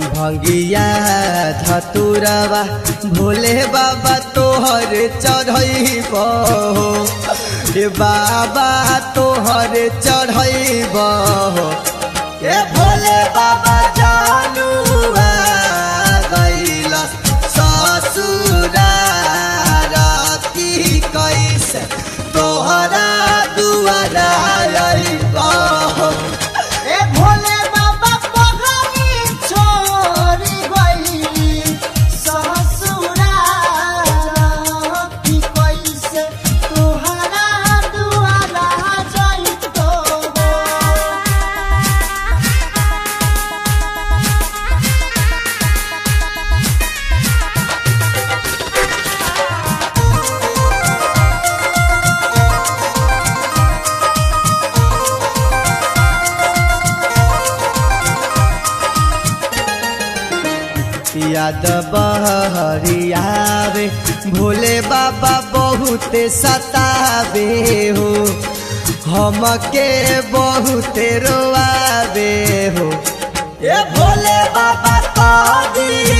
भंगिया धतुरवा भोले बाबा तोहर चढ़ैब। ए बाबा तोहर चढ़ैब। ए भोले बाबा जानुआ। याद हरियावे। भोले बाबा बहुत सतावे हो। हमके बहुत रोआवे हो। ये भोले बाबा तो दीना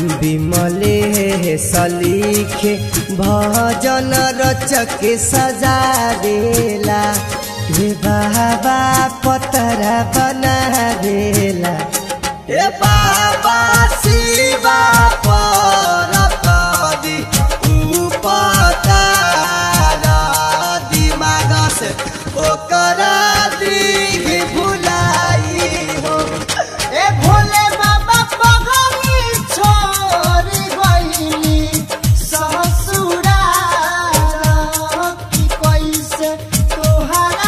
विमले सलीखे। भजन रचक सजा देला। हे बाबा पतरा Ohara